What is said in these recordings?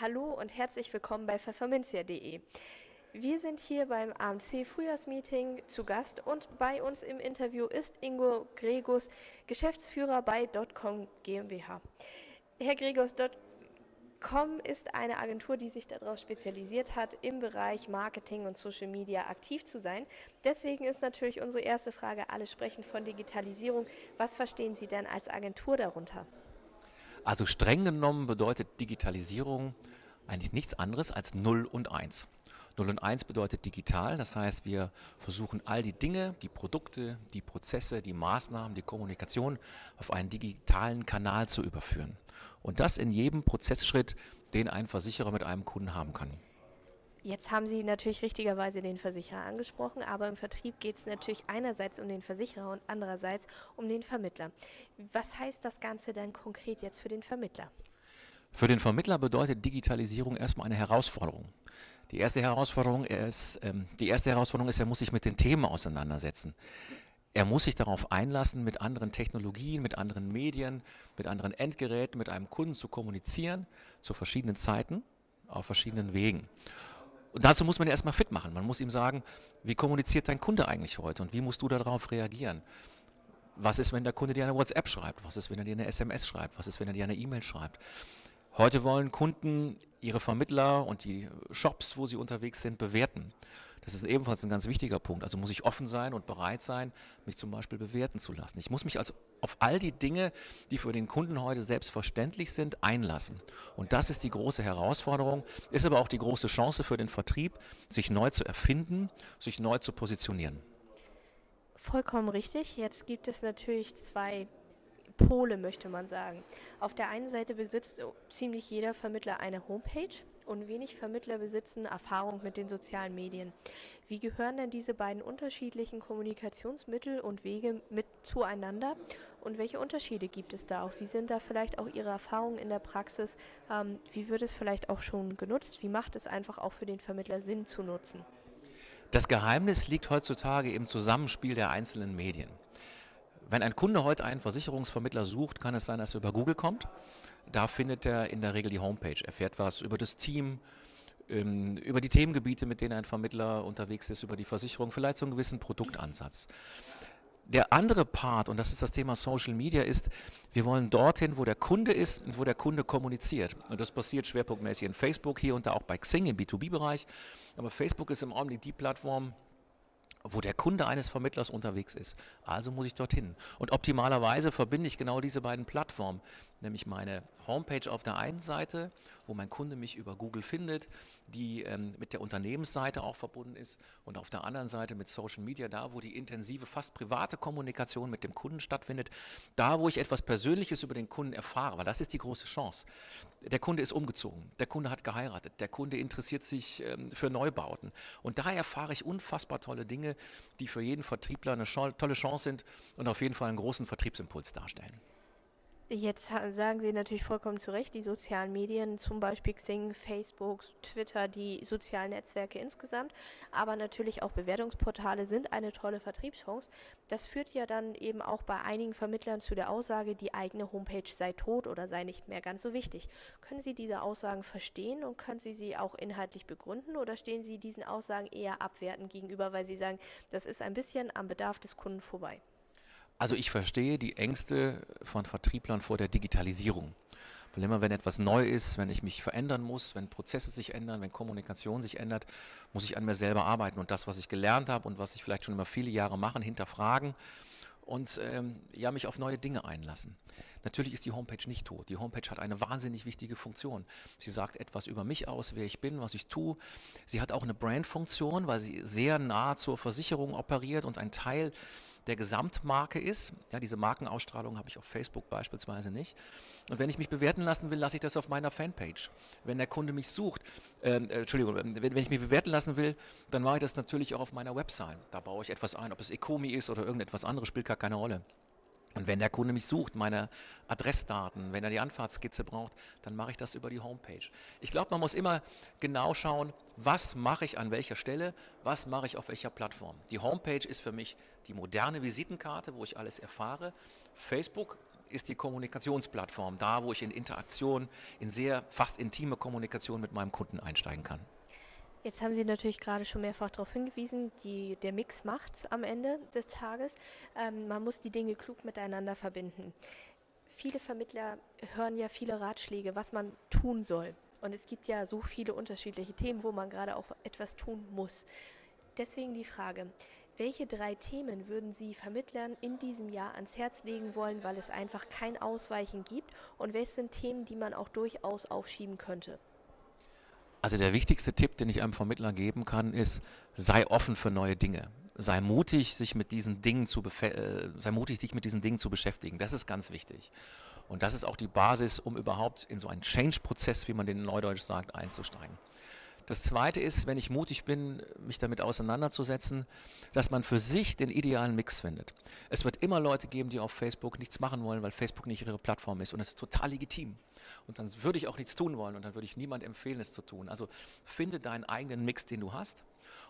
Hallo und herzlich willkommen bei pfefferminzia.de. Wir sind hier beim AMC Frühjahrsmeeting zu Gast und bei uns im Interview ist Ingo Gregus, Geschäftsführer bei Dotcom GmbH. Herr Gregus, Dotcom ist eine Agentur, die sich darauf spezialisiert hat, im Bereich Marketing und Social Media aktiv zu sein. Deswegen ist natürlich unsere erste Frage, alle sprechen von Digitalisierung. Was verstehen Sie denn als Agentur darunter? Also streng genommen bedeutet Digitalisierung eigentlich nichts anderes als 0 und 1. 0 und 1 bedeutet digital, das heißt, wir versuchen all die Dinge, die Produkte, die Prozesse, die Maßnahmen, die Kommunikation auf einen digitalen Kanal zu überführen. Und das in jedem Prozessschritt, den ein Versicherer mit einem Kunden haben kann. Jetzt haben Sie natürlich richtigerweise den Versicherer angesprochen, aber im Vertrieb geht es natürlich einerseits um den Versicherer und andererseits um den Vermittler. Was heißt das Ganze dann konkret jetzt für den Vermittler? Für den Vermittler bedeutet Digitalisierung erstmal eine Herausforderung. Die erste Herausforderung ist, ähm, die erste Herausforderung ist, er muss sich mit den Themen auseinandersetzen. Er muss sich darauf einlassen, mit anderen Technologien, mit anderen Medien, mit anderen Endgeräten, mit einem Kunden zu kommunizieren, zu verschiedenen Zeiten, auf verschiedenen Wegen. Und dazu muss man ihn erstmal fit machen. Man muss ihm sagen, wie kommuniziert dein Kunde eigentlich heute und wie musst du darauf reagieren? Was ist, wenn der Kunde dir eine WhatsApp schreibt? Was ist, wenn er dir eine SMS schreibt? Was ist, wenn er dir eine E-Mail schreibt? Heute wollen Kunden ihre Vermittler und die Shops, wo sie unterwegs sind, bewerten. Das ist ebenfalls ein ganz wichtiger Punkt. Also muss ich offen sein und bereit sein, mich zum Beispiel bewerten zu lassen. Ich muss mich also auf all die Dinge, die für den Kunden heute selbstverständlich sind, einlassen. Und das ist die große Herausforderung, ist aber auch die große Chance für den Vertrieb, sich neu zu erfinden, sich neu zu positionieren. Vollkommen richtig. Jetzt gibt es natürlich zwei Pole, möchte man sagen. Auf der einen Seite besitzt ziemlich jeder Vermittler eine Homepage und wenig Vermittler besitzen Erfahrung mit den sozialen Medien. Wie gehören denn diese beiden unterschiedlichen Kommunikationsmittel und Wege mit zueinander und welche Unterschiede gibt es da auch? Wie sind da vielleicht auch Ihre Erfahrungen in der Praxis? Ähm, wie wird es vielleicht auch schon genutzt? Wie macht es einfach auch für den Vermittler Sinn zu nutzen? Das Geheimnis liegt heutzutage im Zusammenspiel der einzelnen Medien. Wenn ein Kunde heute einen Versicherungsvermittler sucht, kann es sein, dass er über Google kommt. Da findet er in der Regel die Homepage, erfährt was über das Team, ähm, über die Themengebiete, mit denen ein Vermittler unterwegs ist, über die Versicherung, vielleicht so einen gewissen Produktansatz. Der andere Part, und das ist das Thema Social Media, ist, wir wollen dorthin, wo der Kunde ist und wo der Kunde kommuniziert. Und das passiert schwerpunktmäßig in Facebook, hier und da auch bei Xing im B2B-Bereich. Aber Facebook ist im Augenblick die Plattform, wo der Kunde eines Vermittlers unterwegs ist. Also muss ich dorthin. Und optimalerweise verbinde ich genau diese beiden Plattformen, nämlich meine Homepage auf der einen Seite, wo mein Kunde mich über Google findet, die ähm, mit der Unternehmensseite auch verbunden ist und auf der anderen Seite mit Social Media, da wo die intensive, fast private Kommunikation mit dem Kunden stattfindet, da wo ich etwas Persönliches über den Kunden erfahre, weil das ist die große Chance. Der Kunde ist umgezogen, der Kunde hat geheiratet, der Kunde interessiert sich ähm, für Neubauten und da erfahre ich unfassbar tolle Dinge, die für jeden Vertriebler eine tolle Chance sind und auf jeden Fall einen großen Vertriebsimpuls darstellen. Jetzt sagen Sie natürlich vollkommen zu Recht, die sozialen Medien, zum Beispiel Xing, Facebook, Twitter, die sozialen Netzwerke insgesamt, aber natürlich auch Bewertungsportale sind eine tolle Vertriebschance. Das führt ja dann eben auch bei einigen Vermittlern zu der Aussage, die eigene Homepage sei tot oder sei nicht mehr ganz so wichtig. Können Sie diese Aussagen verstehen und können Sie sie auch inhaltlich begründen oder stehen Sie diesen Aussagen eher abwertend gegenüber, weil Sie sagen, das ist ein bisschen am Bedarf des Kunden vorbei? Also ich verstehe die Ängste von Vertrieblern vor der Digitalisierung. Weil immer wenn etwas neu ist, wenn ich mich verändern muss, wenn Prozesse sich ändern, wenn Kommunikation sich ändert, muss ich an mir selber arbeiten und das, was ich gelernt habe und was ich vielleicht schon immer viele Jahre mache, hinterfragen und ähm, ja, mich auf neue Dinge einlassen. Natürlich ist die Homepage nicht tot. Die Homepage hat eine wahnsinnig wichtige Funktion. Sie sagt etwas über mich aus, wer ich bin, was ich tue. Sie hat auch eine Brandfunktion, weil sie sehr nah zur Versicherung operiert und ein Teil der Gesamtmarke ist. Ja, diese Markenausstrahlung habe ich auf Facebook beispielsweise nicht. Und wenn ich mich bewerten lassen will, lasse ich das auf meiner Fanpage. Wenn der Kunde mich sucht, ähm, äh, Entschuldigung, wenn, wenn, ich mich bewerten lassen will, dann mache ich das natürlich auch auf meiner Website. Da baue ich etwas ein, ob es Ecomi ist oder irgendetwas anderes, spielt gar keine Rolle. Und wenn der Kunde mich sucht, meine Adressdaten, wenn er die Anfahrtskizze braucht, dann mache ich das über die Homepage. Ich glaube, man muss immer genau schauen, was mache ich an welcher Stelle, was mache ich auf welcher Plattform. Die Homepage ist für mich die moderne Visitenkarte, wo ich alles erfahre. Facebook ist die Kommunikationsplattform, da wo ich in Interaktion, in sehr fast intime Kommunikation mit meinem Kunden einsteigen kann. Jetzt haben Sie natürlich gerade schon mehrfach darauf hingewiesen, die, der Mix macht es am Ende des Tages. Ähm, man muss die Dinge klug miteinander verbinden. Viele Vermittler hören ja viele Ratschläge, was man tun soll. Und es gibt ja so viele unterschiedliche Themen, wo man gerade auch etwas tun muss. Deswegen die Frage, welche drei Themen würden Sie Vermittlern in diesem Jahr ans Herz legen wollen, weil es einfach kein Ausweichen gibt? Und welche sind Themen, die man auch durchaus aufschieben könnte? Also der wichtigste Tipp, den ich einem Vermittler geben kann, ist, sei offen für neue Dinge. Sei mutig, sich mit diesen Dingen zu, äh, sei mutig, dich mit diesen Dingen zu beschäftigen. Das ist ganz wichtig. Und das ist auch die Basis, um überhaupt in so einen Change-Prozess, wie man den in Neudeutsch sagt, einzusteigen. Das Zweite ist, wenn ich mutig bin, mich damit auseinanderzusetzen, dass man für sich den idealen Mix findet. Es wird immer Leute geben, die auf Facebook nichts machen wollen, weil Facebook nicht ihre Plattform ist. Und das ist total legitim. Und dann würde ich auch nichts tun wollen und dann würde ich niemand empfehlen, es zu tun. Also finde deinen eigenen Mix, den du hast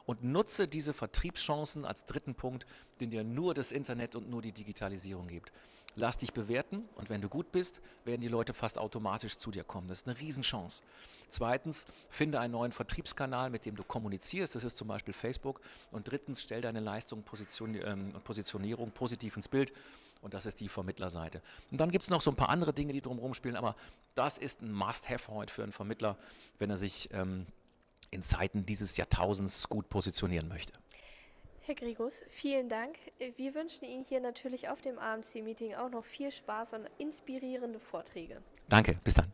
und nutze diese Vertriebschancen als dritten Punkt, den dir nur das Internet und nur die Digitalisierung gibt lass dich bewerten und wenn du gut bist, werden die Leute fast automatisch zu dir kommen. Das ist eine Riesenchance. Zweitens, finde einen neuen Vertriebskanal, mit dem du kommunizierst. Das ist zum Beispiel Facebook. Und drittens, stell deine Leistung Position, ähm, und Positionierung positiv ins Bild. Und das ist die Vermittlerseite. Und dann gibt es noch so ein paar andere Dinge, die drumherum spielen, aber das ist ein Must-Have heute für einen Vermittler, wenn er sich ähm, in Zeiten dieses Jahrtausends gut positionieren möchte. Herr Grigus, vielen Dank. Wir wünschen Ihnen hier natürlich auf dem AMC-Meeting auch noch viel Spaß und inspirierende Vorträge. Danke, bis dann.